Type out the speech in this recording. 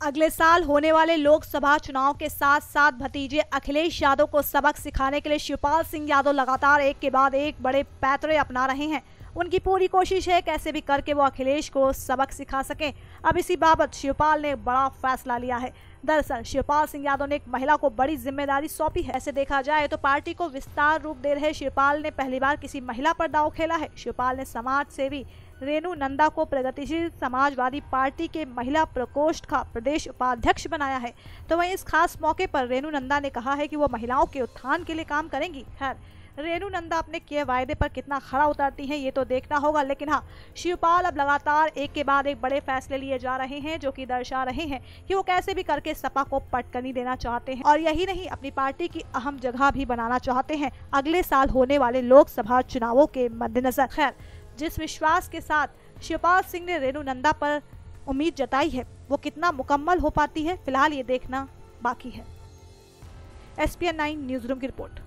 अगले साल होने वाले लोकसभा चुनाव के साथ साथ भतीजे अखिलेश यादव को सबक सिखाने के लिए शिवपाल सिंह यादव लगातार एक के बाद एक बड़े पैतरे अपना रहे हैं। उनकी पूरी कोशिश है कैसे भी करके वो अखिलेश को सबक सिखा सकें। अब इसी बाबत शिवपाल ने बड़ा फैसला लिया है। दरअसल, शिवपाल सिंह यादव ने एक महिला को बड़ी ज़िम्मेदारी सौंपी है। ऐसे देखा जाए तो पार्टी को विस्तार रूप दे रहे शिवपाल ने पहली बार किसी महिला पर दाव खेला है। शिवपाल ने समाज सेवी रेणु नंदा को प्रगतिशील समाजवादी पार्टी के महिला प्रकोष्ठ का प्रदेश उपाध्यक्ष बनाया है। तो वहीं इस खास मौके पर रेणु नंदा ने कहा है कि वो महिलाओं के उत्थान के लिए काम करेंगी। खैर रेणु नंदा अपने किए वायदे पर कितना खड़ा उतरती हैं, ये तो देखना होगा। लेकिन हाँ शिवपाल अब लगातार एक के बाद एक बड़े फैसले लिए जा रहे हैं, जो कि दर्शा रहे हैं कि वो कैसे भी करके सपा को पटकनी देना चाहते हैं। और यही नहीं, अपनी पार्टी की अहम जगह भी बनाना चाहते हैं। अगले साल होने वाले लोकसभा चुनावों के मद्देनजर। खैर, जिस विश्वास के साथ शिवपाल सिंह ने रेणु नंदा पर उम्मीद जताई है, वो कितना मुकम्मल हो पाती है, फ़िलहाल ये देखना बाकी है। S P N nine news room की रिपोर्ट।